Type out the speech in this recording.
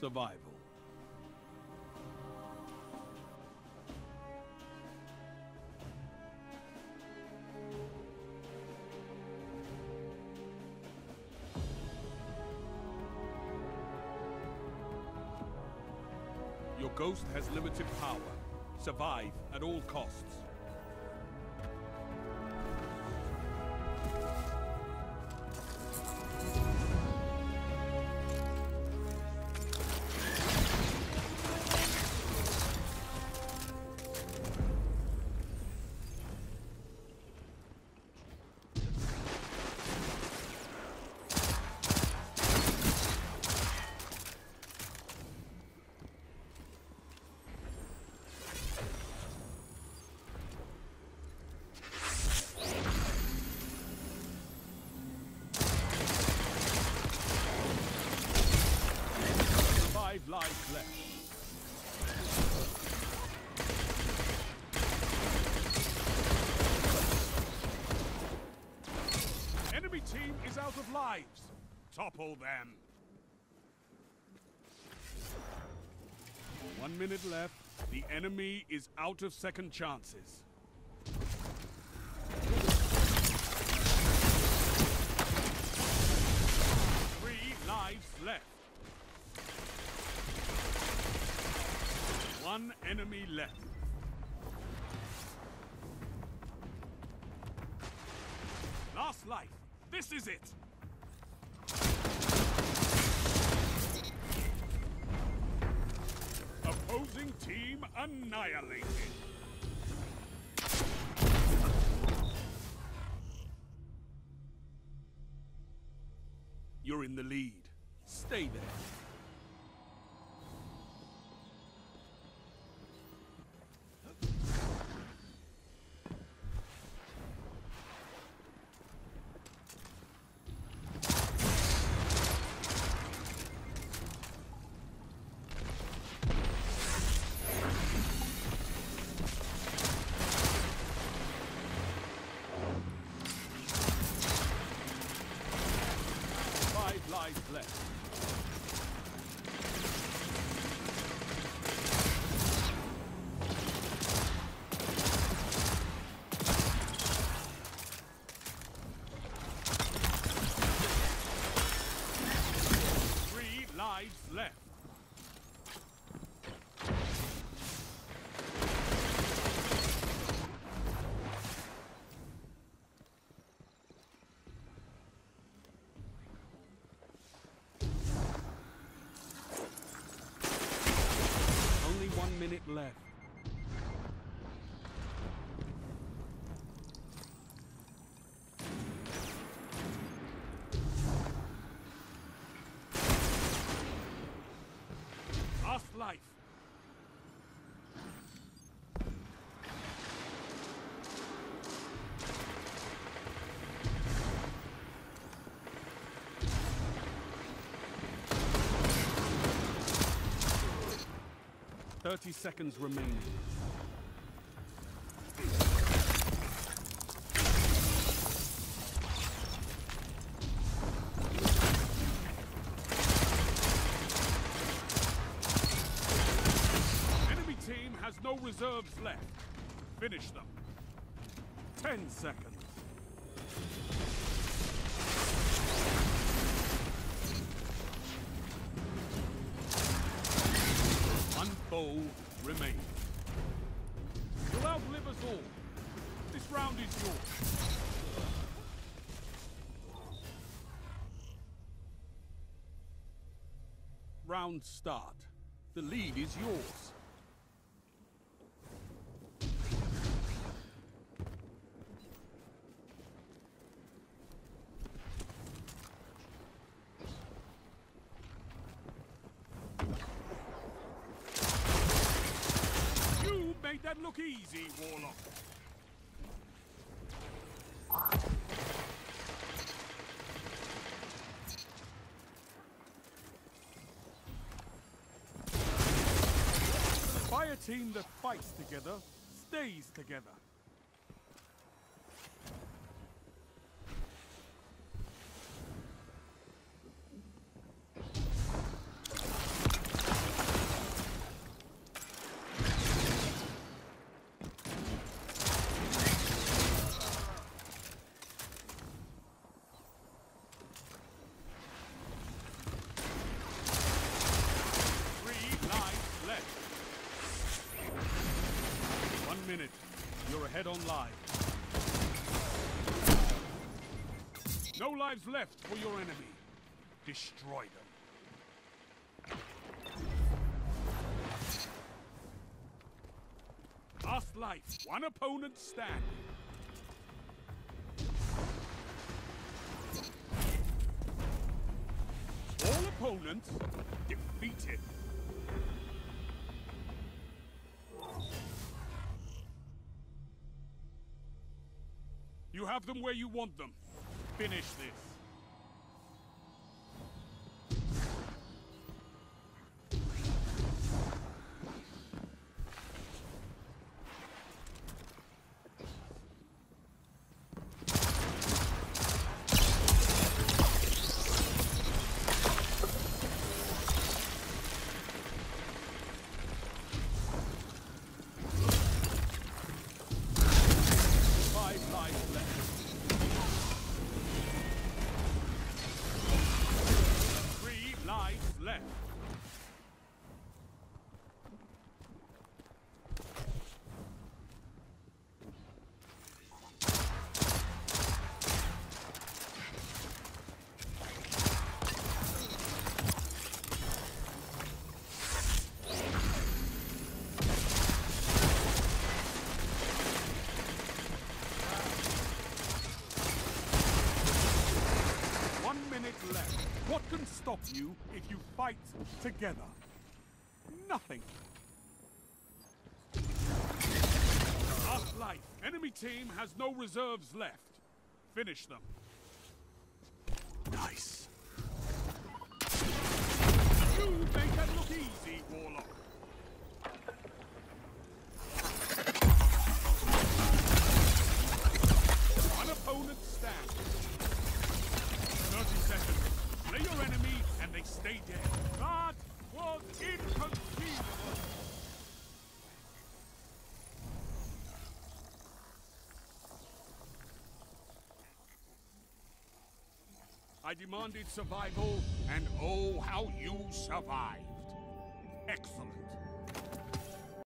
survival. Your ghost has limited power. Survive at all costs. Left. Enemy team is out of lives. Topple them. One minute left. The enemy is out of second chances. Three lives left. One enemy left. Last life. This is it. Opposing team annihilated. You're in the lead. Stay there. Lives left. Three lives left. Only one minute left. 30 seconds remaining. Enemy team has no reserves left. Finish them. 10 seconds. Remains. You'll outlive us all. This round is yours. Round start. The lead is yours. You made that look easy, Warlock. Fire team that fights together stays together. Lives. No lives left for your enemy. Destroy them. Last life, one opponent standing. All opponents defeated. You have them where you want them. Finish this. Can stop you if you fight together? Nothing. Last life. Enemy team has no reserves left. Finish them. Nice. You make look easy, Warlock. I demanded survival, and oh, how you survived. Excellent.